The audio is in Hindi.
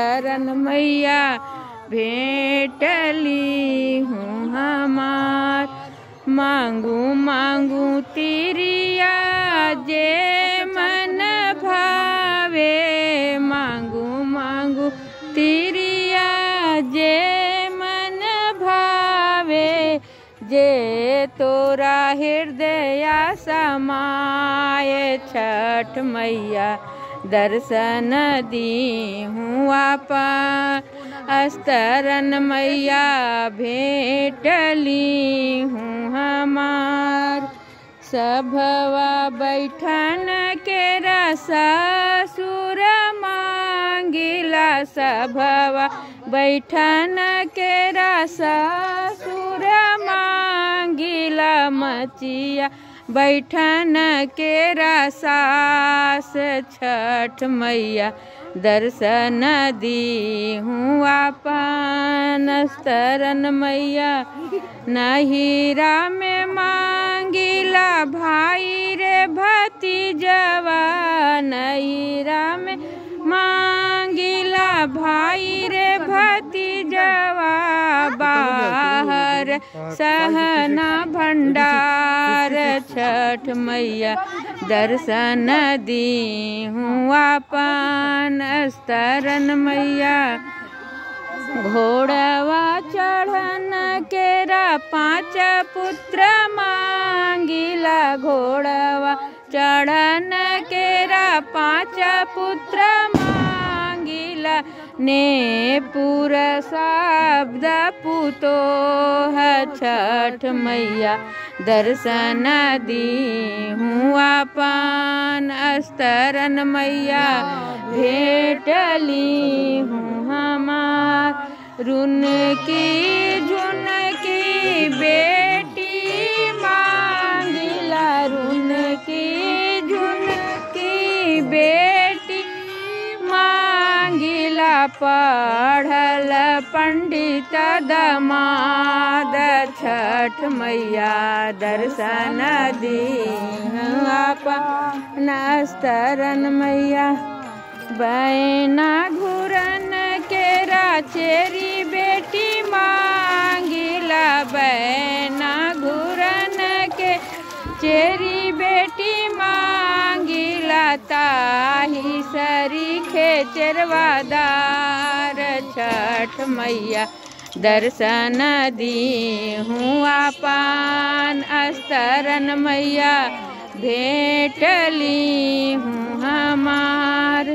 शरण मैया भेटली हूँ हमार। मांगू मांगू तिरिया जे मन भावे। मांगू मांगू तिरिया जे मन भावे। जे तोरा हृदय समाये छठ मैया। दर्शन दी हूँ आपा अस्तरन मैया भेटली हूँ हमार। सभवा बैठन के ससुर मांगिला सभवा बैठन के ससुर मांगिला मचिया बैठन के सास छठ मैया दर्शन दी हूँ आपन स्तरन मैया। नहीरा में मांगिला भाई रे भतीजवा नहीरा में मांगिला भाई रे भतीजवा बाहर सहना भंडार, छठ मैया दर्शन दी हूँ आपन स्तरन मैया। घोड़वा चढ़न केरा पाँच पुत्र मांगिला। घोड़वा चढ़न केरा पाँच पुत्र मांगिला। ने पुर शब्द पुतो छठ मैया दर्शन दी हूँ पान अस्तरन मैया भेटली हूँ हमार रुन की पढ़ल पंडित दमाद, छठ मैया दर्शन दी अपन स्तरन मैया, बैना घुरन केरा चेरी बेटी मांगिला, बैना घुरन के चेरी ताही सरी खेचरवादार छठ मैया दर्शन दी हूँ आपान अस्तरन मैया, भेट ली हूँ हमार।